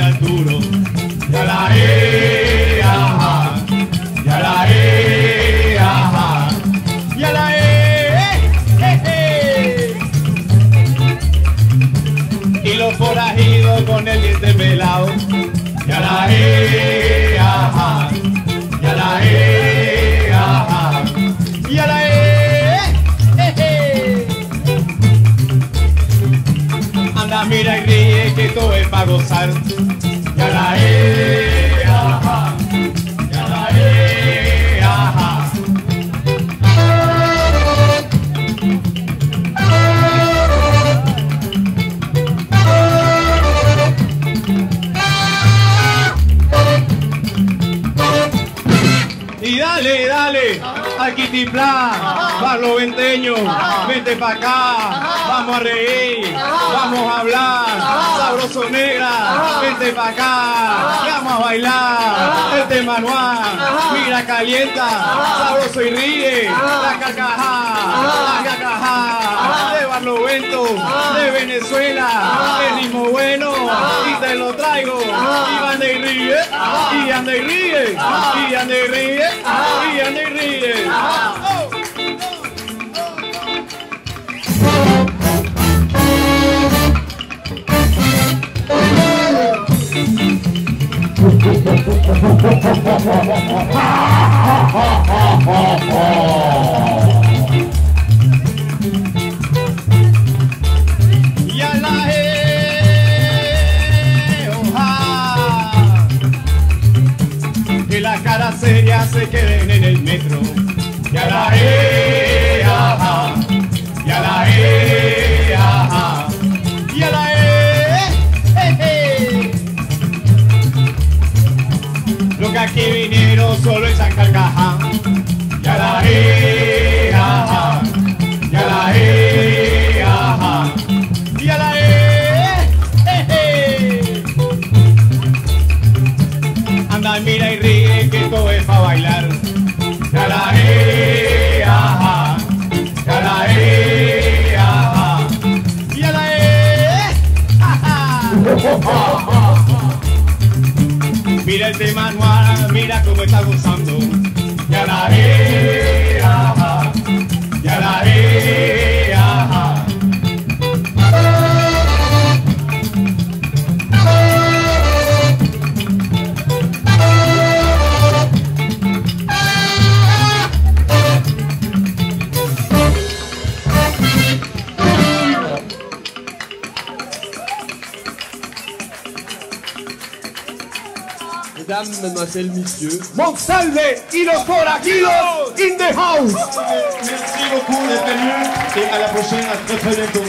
el duro. Ya la he, ajá, ya la he, ajá, ya la he, eh, eh. Y los forajidos con el diente pelado. Ya la he, ajá, ya la he, gozar. Ya la he, ajá, ya la he, ajá. Y dale, dale, al Kitiplán, Pablo Venteño, vente pa' acá, vamos a reír, vamos sabroso negra, vente pa' acá, vamos a bailar, este manual, mira calienta, sabroso y ríe, la carcajá, la carcajá, de Barlovento, de Venezuela, el ritmo bueno, y te lo traigo, y anda y ríe, y anda y ríe, y anda y ríe, y anda y ríe. Ya la cara seria se queden en el metro. La vinieron solo echan carcajá. Ya la he, ajá. Ya la he, ajá. Ya la he. Anda, mira y ríe que todo es para bailar. Ya la he. Ya la he. Ya la he, ajá. Mira este manual, mira cómo está gozando. Ya la ajá. Ya la he, Mesdames, mademoiselles, messieurs, Monsalve y los forajidos in the house. Merci beaucoup d'être venus et à la prochaine, à très très bientôt.